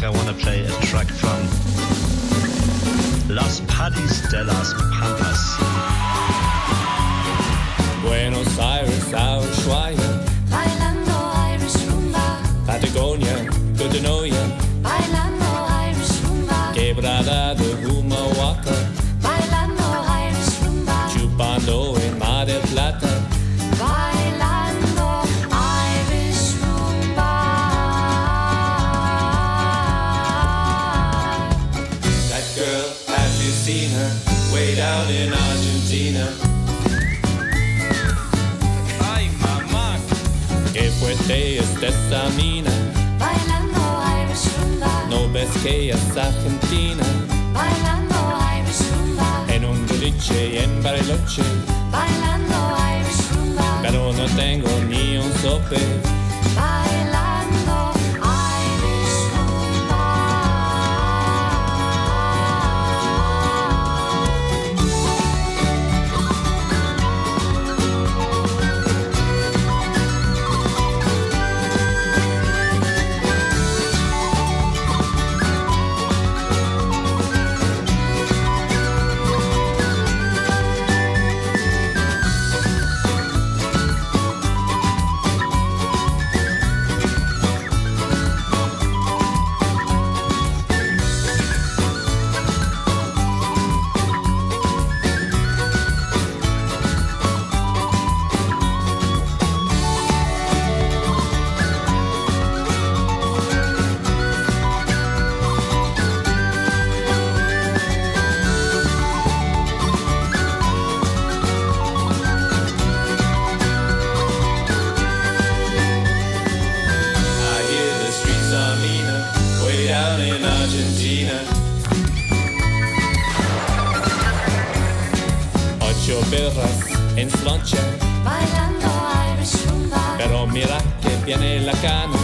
I want to play a track from Las Paddys de las Pampas. Buenos Aires, Ushuaia, have seen her? Way down in Argentina. Ay, mamá. Qué fuerte es esa mina. Bailando Irish rumba, No ves que es argentina. bailando Irish rumba, En un boliche y en Bariloche. bailando Irish rumba, Pero no tengo ni un sope. Ocho perras en sloncha, Bailando Irish rumba, pero mira que viene la cana.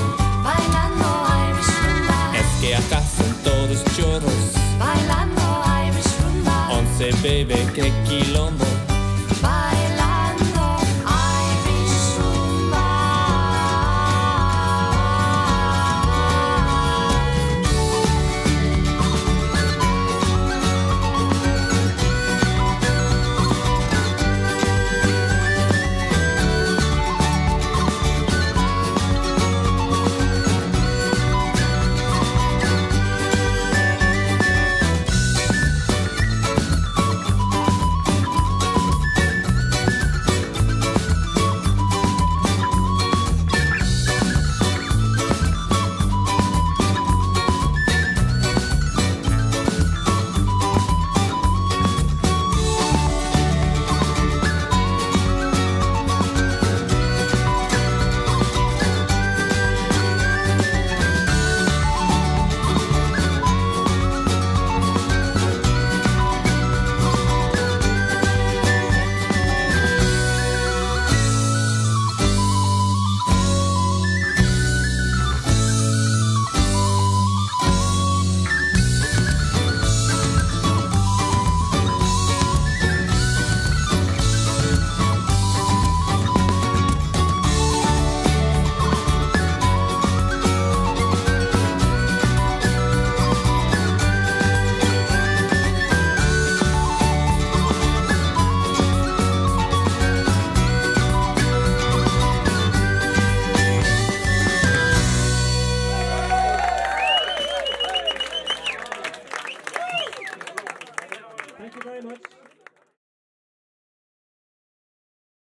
bailando Irish rumba, Es que acá son todos chorros, bailando Irish rumba, once bebe que quilombo. bailando